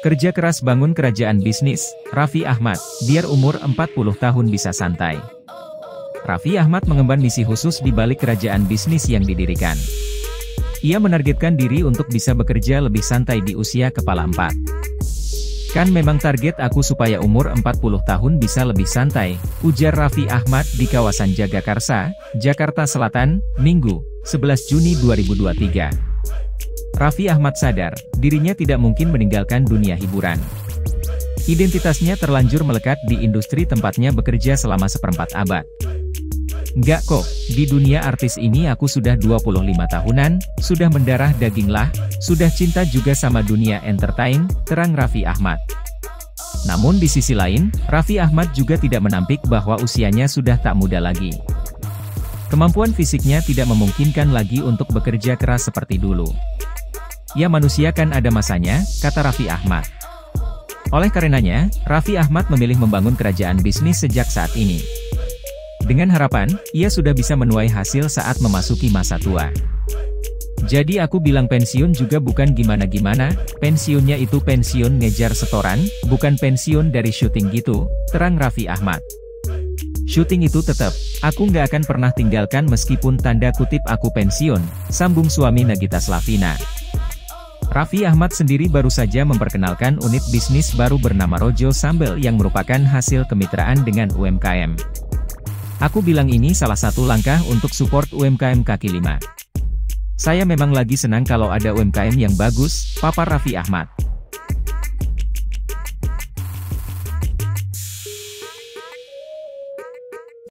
Kerja keras bangun kerajaan bisnis, Raffi Ahmad, biar umur 40 tahun bisa santai. Raffi Ahmad mengemban misi khusus di balik kerajaan bisnis yang didirikan. Ia menargetkan diri untuk bisa bekerja lebih santai di usia kepala empat. Kan memang target aku supaya umur 40 tahun bisa lebih santai, ujar Raffi Ahmad di kawasan Jagakarsa, Jakarta Selatan, Minggu, 11 Juni 2023. Raffi Ahmad sadar, dirinya tidak mungkin meninggalkan dunia hiburan. Identitasnya terlanjur melekat di industri tempatnya bekerja selama seperempat abad. Enggak kok, di dunia artis ini aku sudah 25 tahunan, sudah mendarah daging lah, sudah cinta juga sama dunia entertain, terang Raffi Ahmad. Namun di sisi lain, Raffi Ahmad juga tidak menampik bahwa usianya sudah tak muda lagi. Kemampuan fisiknya tidak memungkinkan lagi untuk bekerja keras seperti dulu. Ya manusia kan ada masanya, kata Raffi Ahmad. Oleh karenanya, Raffi Ahmad memilih membangun kerajaan bisnis sejak saat ini. Dengan harapan, ia sudah bisa menuai hasil saat memasuki masa tua. Jadi aku bilang pensiun juga bukan gimana-gimana, pensiunnya itu pensiun ngejar setoran, bukan pensiun dari syuting gitu, terang Raffi Ahmad. Syuting itu tetap, aku nggak akan pernah tinggalkan meskipun tanda kutip aku pensiun, sambung suami Nagita Slavina. Raffi Ahmad sendiri baru saja memperkenalkan unit bisnis baru bernama Rojo Sambel yang merupakan hasil kemitraan dengan UMKM. Aku bilang ini salah satu langkah untuk support UMKM kaki lima. Saya memang lagi senang kalau ada UMKM yang bagus, papar Raffi Ahmad.